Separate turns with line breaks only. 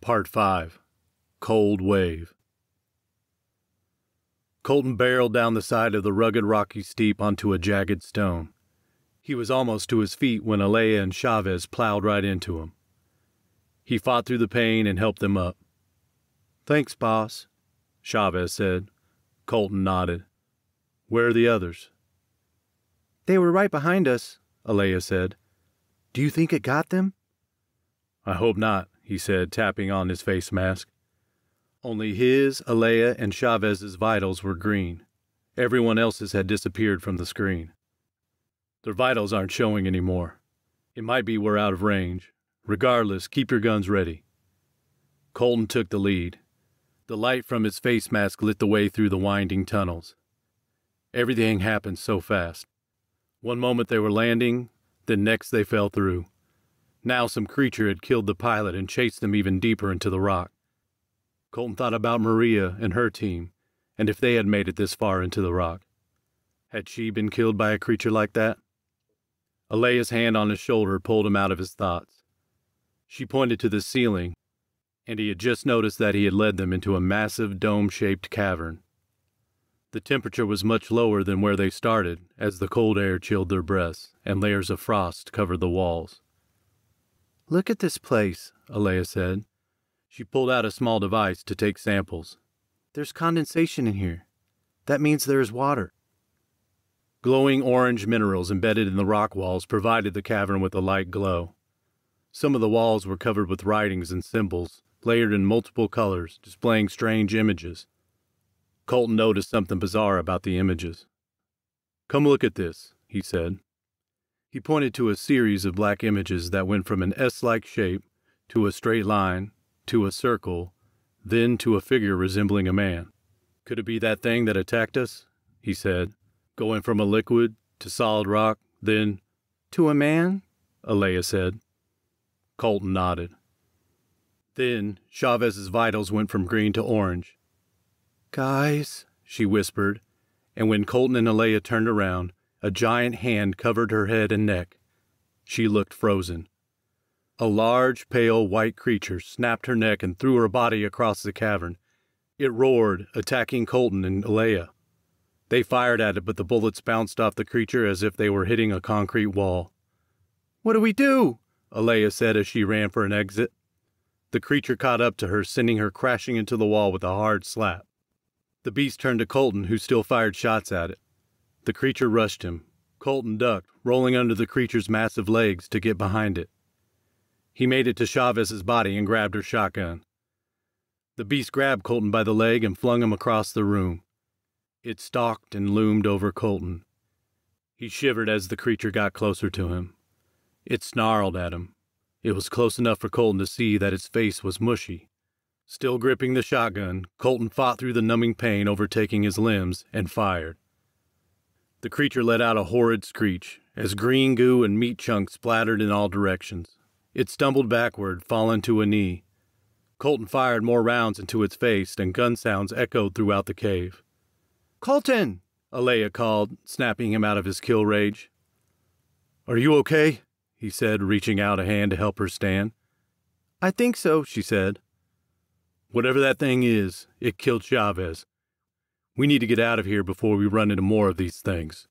Part 5 Cold Wave Colton barreled down the side of the rugged rocky steep onto a jagged stone. He was almost to his feet when Alea and Chavez plowed right into him. He fought through the pain and helped them up. Thanks, boss, Chavez said. Colton nodded. Where are the others?
They were right behind us, Alea said. Do you think it got them?
I hope not, he said, tapping on his face mask. Only his, Alea, and Chavez's vitals were green. Everyone else's had disappeared from the screen. Their vitals aren't showing anymore. It might be we're out of range. Regardless, keep your guns ready. Colton took the lead. The light from his face mask lit the way through the winding tunnels. Everything happened so fast. One moment they were landing, then next they fell through. Now some creature had killed the pilot and chased them even deeper into the rock. Colton thought about Maria and her team, and if they had made it this far into the rock. Had she been killed by a creature like that? Alea's hand on his shoulder pulled him out of his thoughts. She pointed to the ceiling, and he had just noticed that he had led them into a massive dome shaped cavern. The temperature was much lower than where they started, as the cold air chilled their breaths, and layers of frost covered the walls.
Look at this place, Alea said.
She pulled out a small device to take samples.
There's condensation in here. That means there is water.
Glowing orange minerals embedded in the rock walls provided the cavern with a light glow. Some of the walls were covered with writings and symbols, layered in multiple colors, displaying strange images. Colton noticed something bizarre about the images. Come look at this, he said. He pointed to a series of black images that went from an S like shape to a straight line to a circle, then to a figure resembling a man. Could it be that thing that attacked us? he said, going from a liquid to solid rock, then.
To a man?
Alea said. Colton nodded. Then Chavez's vitals went from green to orange.
Guys,
she whispered, and when Colton and Alea turned around, a giant hand covered her head and neck. She looked frozen. A large, pale, white creature snapped her neck and threw her body across the cavern. It roared, attacking Colton and Alea. They fired at it, but the bullets bounced off the creature as if they were hitting a concrete wall.
What do we do?
Alea said as she ran for an exit. The creature caught up to her, sending her crashing into the wall with a hard slap. The beast turned to Colton, who still fired shots at it. The creature rushed him. Colton ducked, rolling under the creature's massive legs to get behind it. He made it to Chavez's body and grabbed her shotgun. The beast grabbed Colton by the leg and flung him across the room. It stalked and loomed over Colton. He shivered as the creature got closer to him. It snarled at him. It was close enough for Colton to see that its face was mushy. Still gripping the shotgun, Colton fought through the numbing pain overtaking his limbs and fired. The creature let out a horrid screech as green goo and meat chunks splattered in all directions. It stumbled backward, falling to a knee. Colton fired more rounds into its face, and gun sounds echoed throughout the cave.
Colton!
Alea called, snapping him out of his kill rage. Are you okay? he said, reaching out a hand to help her stand.
I think so, she said.
Whatever that thing is, it killed Chavez. We need to get out of here before we run into more of these things.